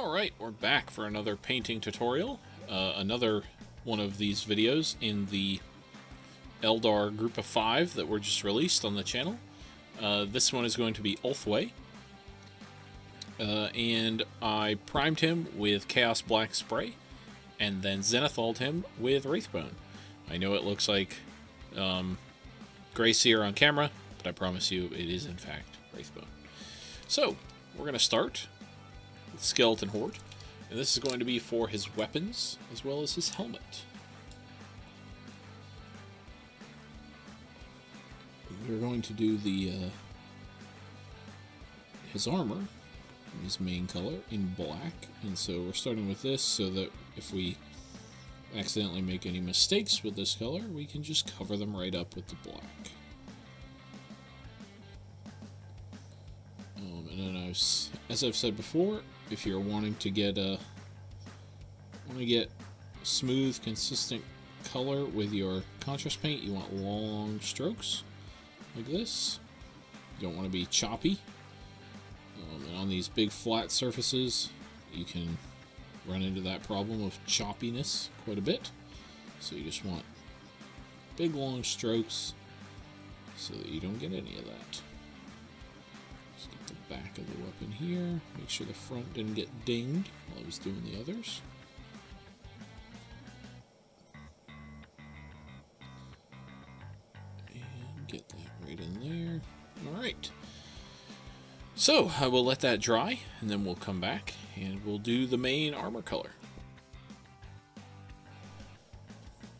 Alright, we're back for another painting tutorial. Uh, another one of these videos in the Eldar group of five that were just released on the channel. Uh, this one is going to be Ulthwé. Uh, and I primed him with Chaos Black Spray, and then Zenithaled him with Wraithbone. I know it looks like um, Grey Seer on camera, but I promise you it is in fact Wraithbone. So, we're going to start Skeleton Horde, and this is going to be for his weapons as well as his helmet. We're going to do the uh, his armor, his main color, in black, and so we're starting with this so that if we accidentally make any mistakes with this color, we can just cover them right up with the black. As I've said before, if you're wanting to get a want to get smooth, consistent color with your contrast paint, you want long strokes like this. You don't want to be choppy. Um, and on these big flat surfaces, you can run into that problem of choppiness quite a bit. So you just want big long strokes so that you don't get any of that. Weapon here. Make sure the front didn't get dinged while I was doing the others. And get that right in there. Alright. So, I will let that dry, and then we'll come back, and we'll do the main armor color.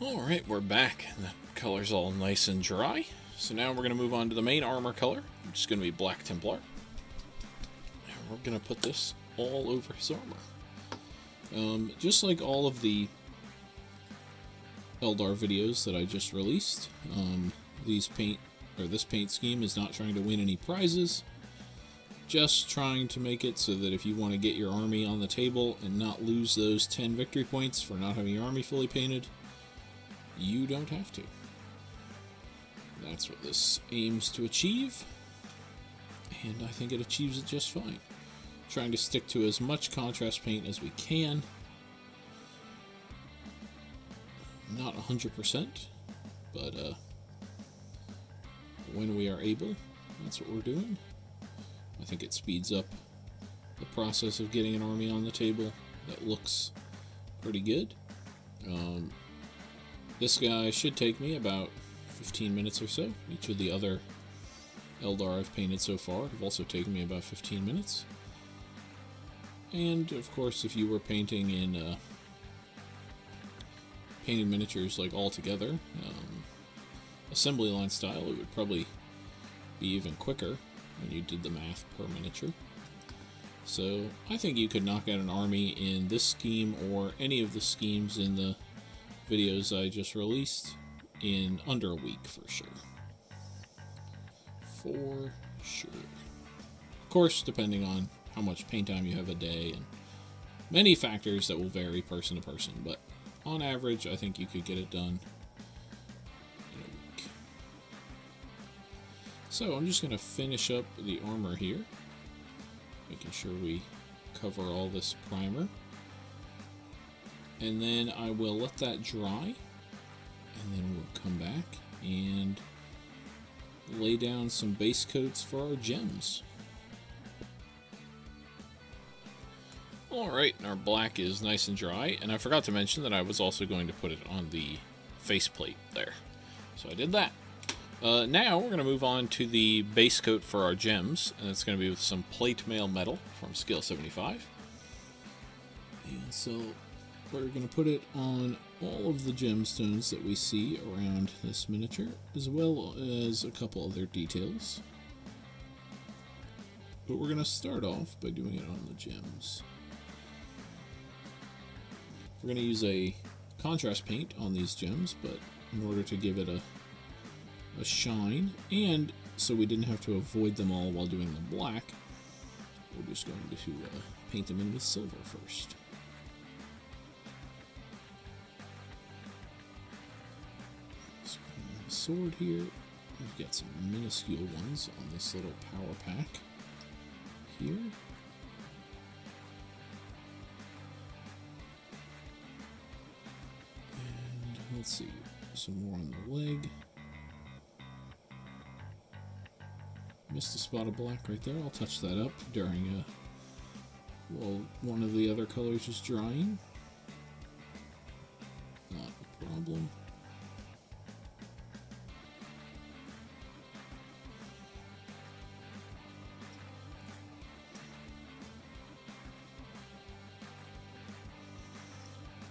Alright, we're back. The color's all nice and dry. So now we're going to move on to the main armor color, which is going to be Black Templar. We're going to put this all over his armor. Um, just like all of the Eldar videos that I just released, um, these paint or this paint scheme is not trying to win any prizes just trying to make it so that if you want to get your army on the table and not lose those 10 victory points for not having your army fully painted, you don't have to. That's what this aims to achieve, and I think it achieves it just fine. Trying to stick to as much contrast paint as we can. Not 100%, but uh, when we are able, that's what we're doing. I think it speeds up the process of getting an army on the table that looks pretty good. Um, this guy should take me about 15 minutes or so. Each of the other Eldar I've painted so far have also taken me about 15 minutes. And, of course, if you were painting in uh, painting miniatures like all together, um, assembly line style, it would probably be even quicker when you did the math per miniature. So I think you could knock out an army in this scheme or any of the schemes in the videos I just released in under a week for sure. For sure. Of course, depending on how much paint time you have a day and many factors that will vary person to person, but on average, I think you could get it done in a week. So I'm just going to finish up the armor here, making sure we cover all this primer. And then I will let that dry, and then we'll come back and lay down some base coats for our gems. Alright, our black is nice and dry, and I forgot to mention that I was also going to put it on the faceplate there. So I did that. Uh, now we're going to move on to the base coat for our gems, and it's going to be with some plate mail metal from Scale 75. And so we're going to put it on all of the gemstones that we see around this miniature, as well as a couple other details. But we're going to start off by doing it on the gems. We're going to use a contrast paint on these gems, but in order to give it a a shine, and so we didn't have to avoid them all while doing the black, we're just going to uh, paint them in with silver first. Sword here, we've got some minuscule ones on this little power pack here. Let's see, some more on the leg. Missed a spot of black right there. I'll touch that up during a, uh, well, one of the other colors is drying. Not a problem.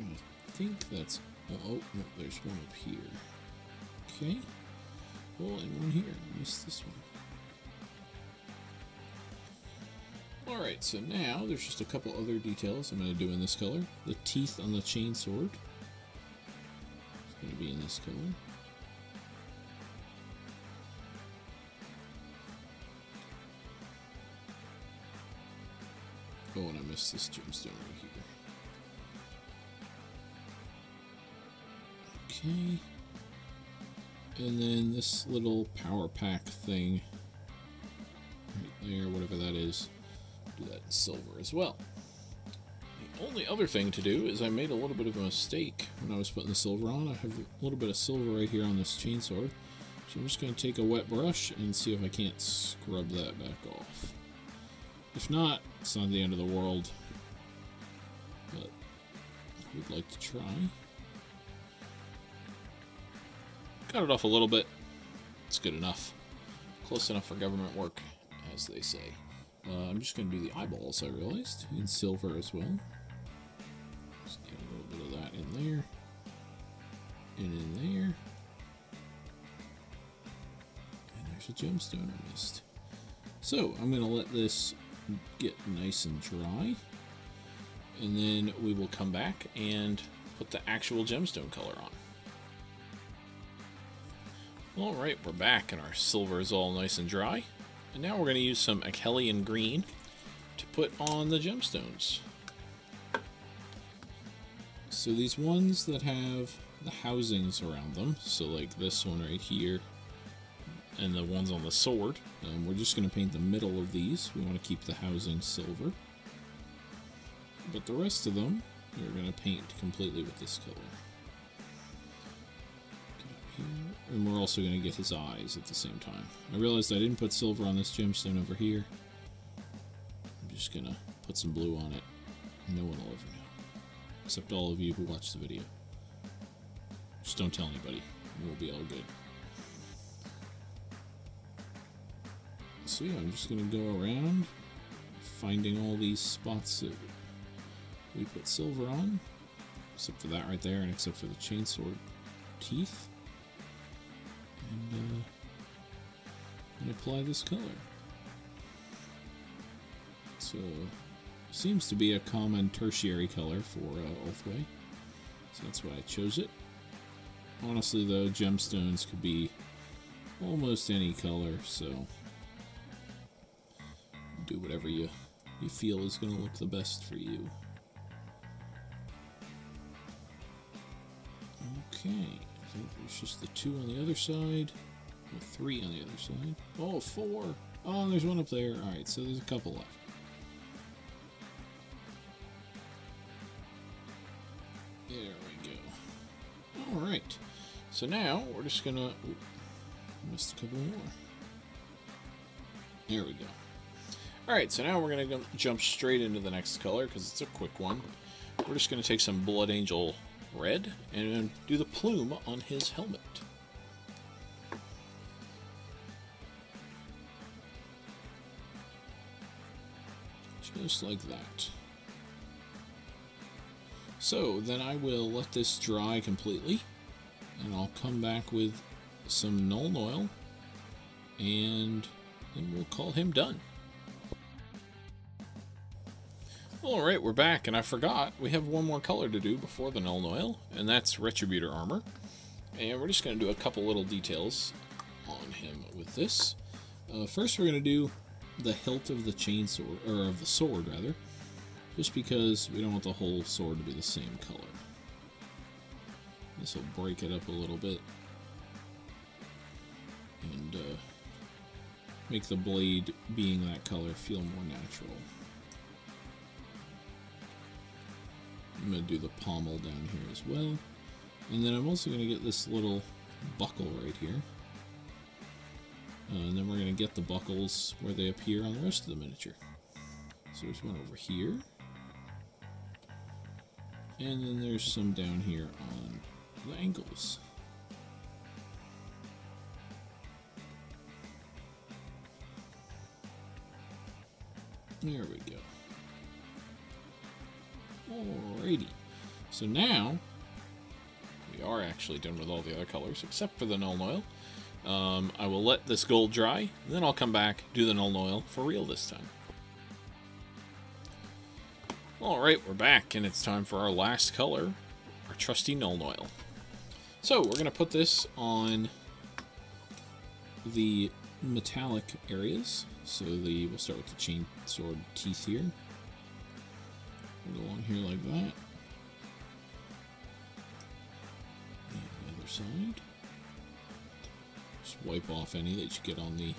I think that's... Oh, no, there's one up here. Okay. Oh, and one here. I missed this one. Alright, so now there's just a couple other details I'm going to do in this color. The teeth on the chain sword. It's going to be in this color. Oh, and I missed this gemstone right here. Okay. And then this little power pack thing right there, whatever that is, do that in silver as well. The only other thing to do is I made a little bit of a mistake when I was putting the silver on. I have a little bit of silver right here on this chainsword. So I'm just going to take a wet brush and see if I can't scrub that back off. If not, it's not the end of the world. But we'd like to try. Cut it off a little bit. It's good enough. Close enough for government work, as they say. Uh, I'm just going to do the eyeballs, I realized, in silver as well. Just get a little bit of that in there. And in there. And there's a gemstone I missed. So, I'm going to let this get nice and dry. And then we will come back and put the actual gemstone color on. Alright, we're back and our silver is all nice and dry. And now we're going to use some Akhelian green to put on the gemstones. So these ones that have the housings around them, so like this one right here, and the ones on the sword, um, we're just going to paint the middle of these. We want to keep the housing silver. But the rest of them, we're going to paint completely with this color. And we're also going to get his eyes at the same time. I realized I didn't put silver on this gemstone over here. I'm just going to put some blue on it. No one will ever know. Except all of you who watch the video. Just don't tell anybody. We'll be all good. So yeah, I'm just going to go around finding all these spots that we put silver on. Except for that right there and except for the chainsword teeth and, uh, and apply this color. So, seems to be a common tertiary color for uh, so that's why I chose it. Honestly, though, gemstones could be almost any color, so do whatever you you feel is going to look the best for you. Okay think there's just the two on the other side. Or three on the other side. Oh, four. Oh, there's one up there. Alright, so there's a couple left. There we go. Alright. So now we're just gonna... Ooh, missed a couple more. There we go. Alright, so now we're going to jump straight into the next color because it's a quick one. We're just going to take some Blood Angel red and do the plume on his helmet. Just like that. So then I will let this dry completely and I'll come back with some Nuln Oil and then we'll call him done. Alright, we're back, and I forgot, we have one more color to do before the Nuln Oil, and that's Retributor Armor. And we're just going to do a couple little details on him with this. Uh, first, we're going to do the hilt of the chainsword, or of the sword, rather, just because we don't want the whole sword to be the same color. This will break it up a little bit, and uh, make the blade being that color feel more natural. I'm going to do the pommel down here as well. And then I'm also going to get this little buckle right here. Uh, and then we're going to get the buckles where they appear on the rest of the miniature. So there's one over here. And then there's some down here on the ankles. There we go. Alrighty. So now, we are actually done with all the other colors, except for the Nuln Oil. Um, I will let this gold dry, then I'll come back, do the Nuln Oil for real this time. Alright, we're back, and it's time for our last color, our trusty Nuln Oil. So, we're going to put this on the metallic areas. So the we'll start with the chain sword teeth here. Go along here like that. And the other side. Just wipe off any that you get on the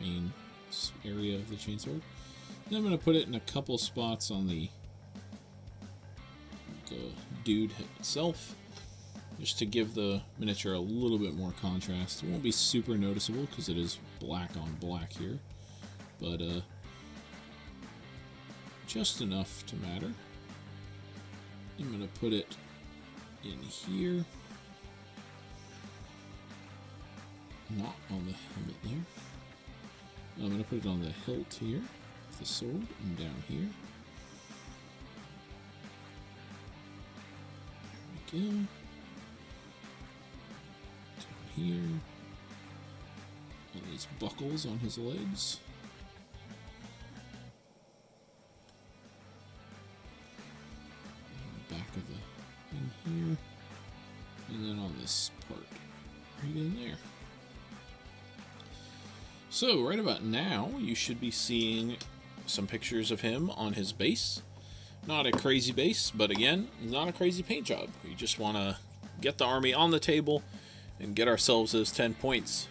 main area of the chainsword. Then I'm going to put it in a couple spots on the, the dude itself just to give the miniature a little bit more contrast. It won't be super noticeable because it is black on black here, but uh, just enough to matter. I'm going to put it in here, not on the helmet there. I'm going to put it on the hilt here, the sword, and down here. There we go Down here. All these buckles on his legs. So, right about now, you should be seeing some pictures of him on his base. Not a crazy base, but again, not a crazy paint job. We just want to get the army on the table and get ourselves those 10 points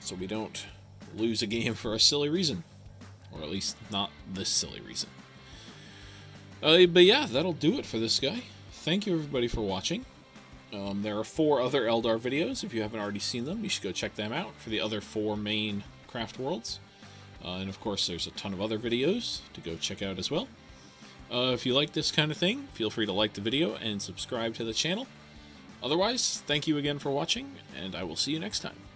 so we don't lose a game for a silly reason. Or at least not this silly reason. Uh, but yeah, that'll do it for this guy. Thank you everybody for watching. Um, there are four other Eldar videos. If you haven't already seen them, you should go check them out for the other four main craft worlds. Uh, and of course, there's a ton of other videos to go check out as well. Uh, if you like this kind of thing, feel free to like the video and subscribe to the channel. Otherwise, thank you again for watching, and I will see you next time.